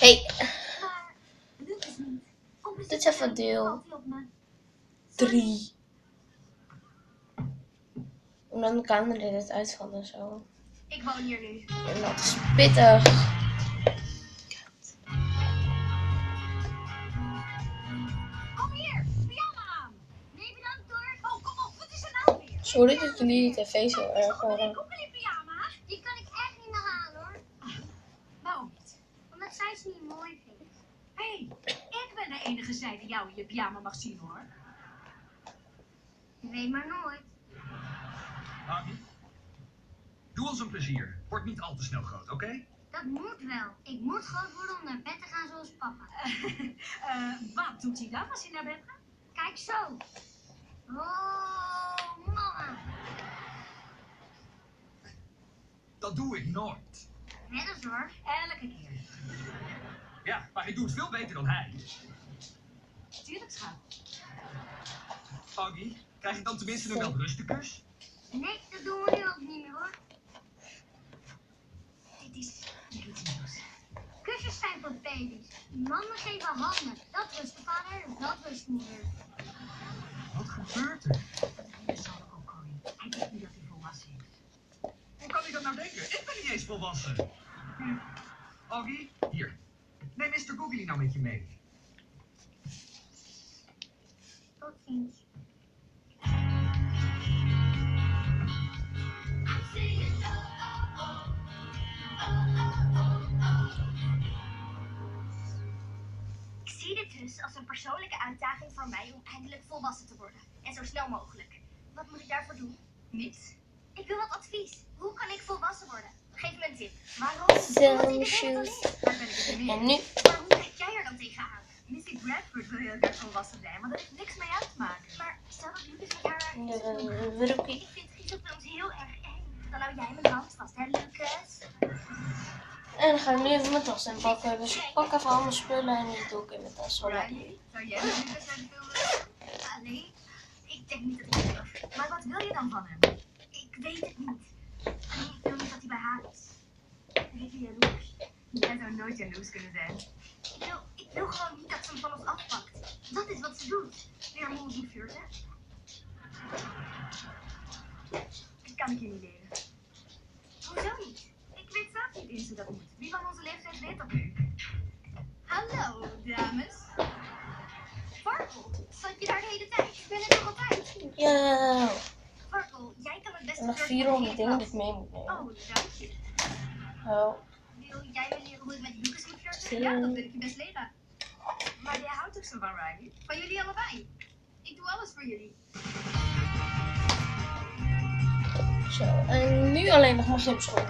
Hey, niet. Dit is even deel valt hij op me. 3. Omdat mijn camera dit uitvalt en zo. Ik woon hier nu. En dat is pittig. Kom hier, pyjama aan. Nee, bedankt hoor. Oh, kom op, wat is er nou weer? Sorry dat jullie de tv zo erg Kom horen. in pyjama. Die kan ik echt niet meer halen hoor. Waarom zij ze niet mooi vindt. Hé, hey, ik ben de enige zij die jou in je pyjama mag zien hoor. Je weet maar nooit. Aggie? Doe ons een plezier. Word niet al te snel groot, oké? Dat moet wel. Ik moet groot worden om naar bed te gaan zoals papa. Eh, wat doet hij dan als hij naar bed gaat? Kijk zo. Oh, mama. Dat doe ik nooit. Net als hoor. Elke keer. Ja, maar ik doe het veel beter dan hij. Tuurlijk, schat. Aggie, krijg ik dan tenminste een welrustenkus? Nee, dat doen we nu ook niet meer hoor. Dit is nieuws. Kusjes zijn voor baby's. Mannen geven handen. Dat rust de vader, dat rust de moeder. Wat gebeurt er? Hier zal ik ook komen. Hij denkt niet dat hij volwassen is. Hoe kan ik dat nou denken? Ik ben niet eens volwassen. Hm. Aggie, hier. Neem Mr. Googly nou met je mee. Tot ziens. Ik zie dit dus als een persoonlijke uitdaging voor mij om eindelijk volwassen te worden. En zo snel mogelijk. Wat moet ik daarvoor doen? Niets? Ik wil wat advies. Hoe kan ik volwassen worden? Geef me een tip. Waarom? Omdat Zo'n iedereen het al shoes. is. Daar ben ik het mee. En nu, Maar hoe kijk jij er dan tegenaan? Missy Bradford wil heel graag volwassen zijn, maar dat heeft niks mee uit te maken. Maar stel dat Lucas met haar doet. broekie. Ik vind Giselfilms heel erg eng. Dan hou jij mijn hand vast, hè Lucas? En dan ga ik nu even mijn tas inpakken. Dus ik pak even al mijn spullen en die doe ik in mijn tas. Riley, zou jij Lucas willen? Ah, nee, ik denk niet dat ik het. Maar wat wil je dan van hem? Ik weet het niet. Nee, ik wil niet dat hij bij haar is. Je jaloers? Jij zou nooit jaloers kunnen zijn. Ik wil, ik wil gewoon niet dat ze hem van ons afpakt. Dat is wat ze doet. Weer mond die flirten. Dat kan ik je niet leren. Hoezo niet? Ik weet zelf niet eens hoe dat moet. Wie van onze leeftijd weet dat nu? Hallo, dames. Farkel, zat je daar de hele tijd? Ik ben er nog altijd. Ja. Farkel, jij kan het beste En nog flirten 400 van dingen ik hele mee moet nemen. Oh, dank je. Oh. Wil jij me leren hoe ik met Lucas moet flirten? Ja, dat wil ik je best leren. Maar jij houdt toch zo van Riley? Van jullie allebei. Ik doe alles voor jullie. Zo. En nu alleen nog mijn gymschool.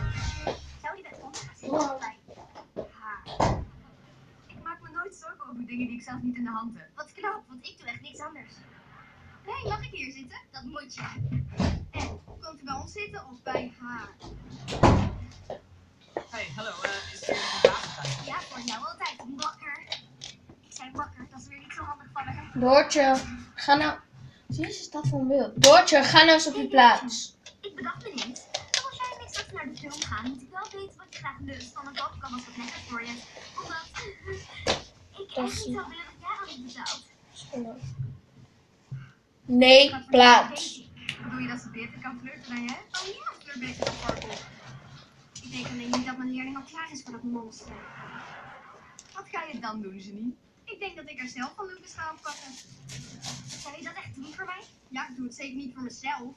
Zou je best onder gaan zitten Wow. allebei? Ha. Ik maak me nooit zorgen over dingen die ik zelf niet in de hand heb. Wat knap, want ik doe echt niks anders. Hé, hey, mag ik hier zitten? Dat moet je. En, komt u bij ons zitten of bij haar? Hallo, eh, is er een wagentuig? Ja, voor jou altijd. Wakker. Ik zei wakker, dat is weer niet zo handig van haar. Doortje, ga nou. Jezus, dat voor een beeld. Doortje, ga nou eens op je plaats. Ik bedacht me niet. Dat als jij en ik straks naar de film gaan, moet ik wel weten wat je graag lust. Van een bovenkant was wat lekker voor je. Omdat ik Dat echt is- niet zou willen dat jij alles betaalt. Nee, plaats. Bedoel je dat ze beter kan flirten dan jij? Oh ja, ik ben beter dan Farkel. Ik denk alleen niet dat mijn leerling al klaar is voor dat monster. Wat ga je dan doen, Genie? Ik denk dat ik er zelf van Lucas ga afpakken. Zou je dat echt doen voor mij? Ja, ik doe het zeker niet voor mezelf.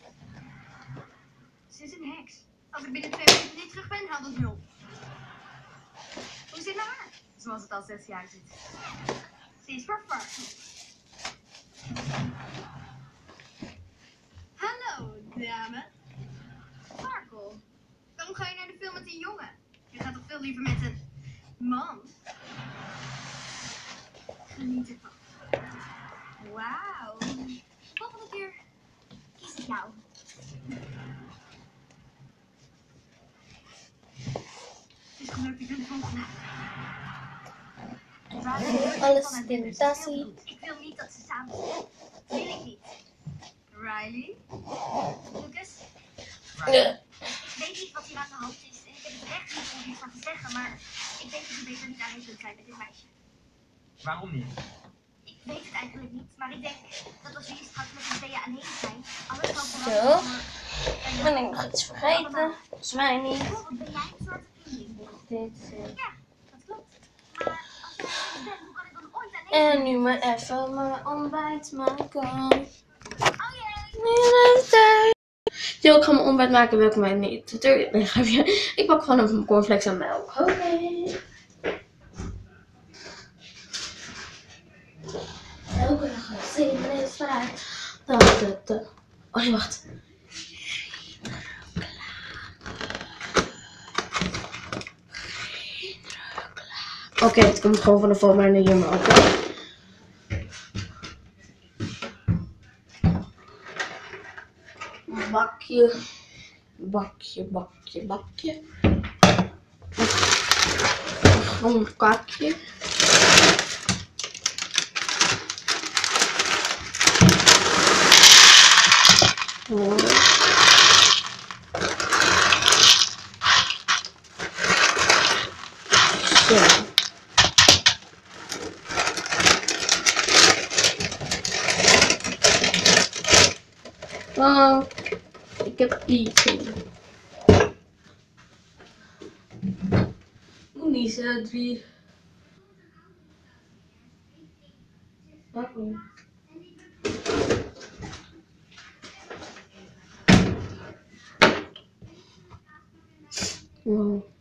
Ze is een heks. Als ik binnen twee minuten niet terug ben, haal dat hulp. Hoe zit met haar? Zoals het al zes jaar zit. Ze is voor Farkel. Hallo, dame. Farkel, waarom ga je naar de film met een jongen? Je gaat toch veel liever met een man? Geniet ervan. Wauw. Volgende keer kies ik jou. Het is gelukt, ik ben de volgende. Alles tentatie. Ik wil niet dat ze samen zijn. Wil ik niet. Riley? Lucas, Eh, ik weet niet wat hier aan de hand is. Ik het recht niet om iets van te zeggen, maar Ik denk dat je beter niet alleen kunt zijn met dit meisje. Waarom niet? Ik weet het eigenlijk niet, maar ik denk dat als jullie straks met z'n tweeën alleen zijn, alles zal Zo. veranderen. Ben ik nog iets vergeten? Volgens mij niet. Bijvoorbeeld ben jij een soort vriendin. Dit. eh. Ja, dat klopt. Maar als jij het bent, hoe kan ik dan ooit alleen En nu maar even mijn ontbijt maken. Oh jee! Yo, ik ga mijn ontbijt maken, welke mij niet. Nee, grapje. Ik pak gewoon even mijn cornflakes en melk. Oké. Elke dag een is vaak. Dat het. eh, Oh nee, wacht. Oké, het komt gewoon van de forma naar de jammer, Bakje. Bakje, bakje, bakje. Een kakje. Zo. Ik heb eten. Moet niet zo drie. Waarom? Wow.